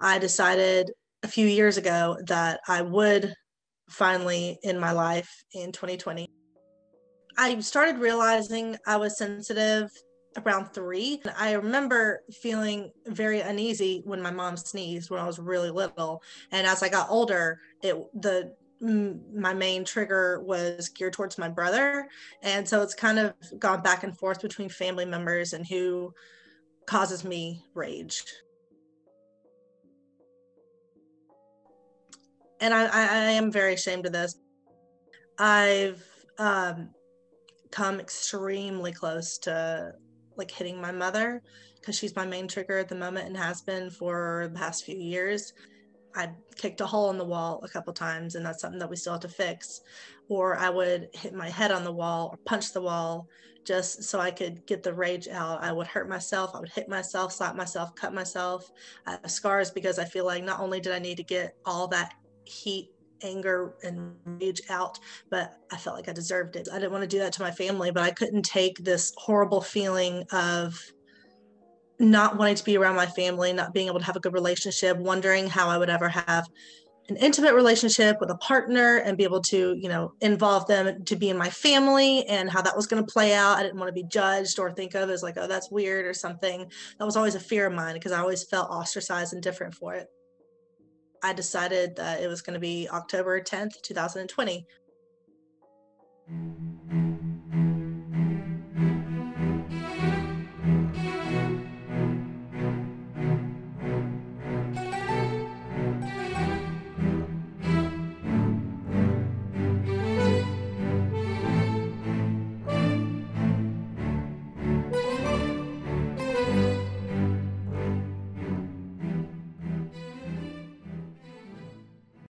I decided a few years ago that I would finally in my life in 2020. I started realizing I was sensitive around three. I remember feeling very uneasy when my mom sneezed when I was really little. And as I got older, it the my main trigger was geared towards my brother. And so it's kind of gone back and forth between family members and who causes me rage. And I, I, am very ashamed of this. I've um, come extremely close to like hitting my mother because she's my main trigger at the moment and has been for the past few years. I kicked a hole in the wall a couple times, and that's something that we still have to fix. Or I would hit my head on the wall or punch the wall just so I could get the rage out. I would hurt myself. I would hit myself, slap myself, cut myself. I have scars because I feel like not only did I need to get all that heat anger and rage out, but I felt like I deserved it. I didn't want to do that to my family, but I couldn't take this horrible feeling of not wanting to be around my family, not being able to have a good relationship, wondering how I would ever have an intimate relationship with a partner and be able to, you know, involve them to be in my family and how that was going to play out. I didn't want to be judged or think of as like, oh, that's weird or something. That was always a fear of mine because I always felt ostracized and different for it. I decided that it was going to be October 10th, 2020.